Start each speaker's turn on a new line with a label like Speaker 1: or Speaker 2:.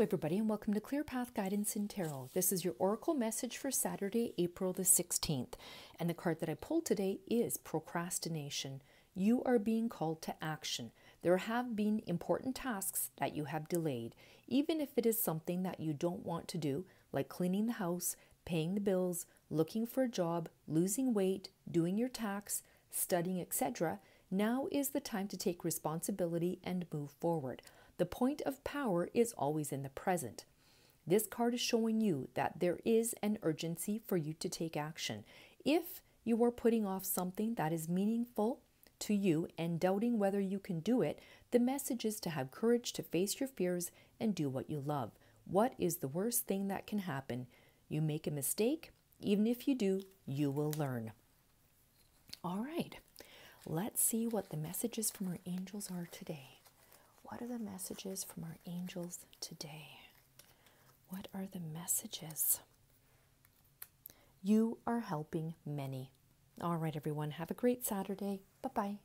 Speaker 1: Everybody, and welcome to Clear Path Guidance and Tarot. This is your Oracle message for Saturday, April the 16th. And the card that I pulled today is Procrastination. You are being called to action. There have been important tasks that you have delayed, even if it is something that you don't want to do, like cleaning the house, paying the bills, looking for a job, losing weight, doing your tax, studying, etc. Now is the time to take responsibility and move forward. The point of power is always in the present. This card is showing you that there is an urgency for you to take action. If you are putting off something that is meaningful to you and doubting whether you can do it, the message is to have courage to face your fears and do what you love. What is the worst thing that can happen? You make a mistake. Even if you do, you will learn. All right, let's see what the messages from our angels are today. What are the messages from our angels today? What are the messages? You are helping many. All right, everyone, have a great Saturday. Bye bye.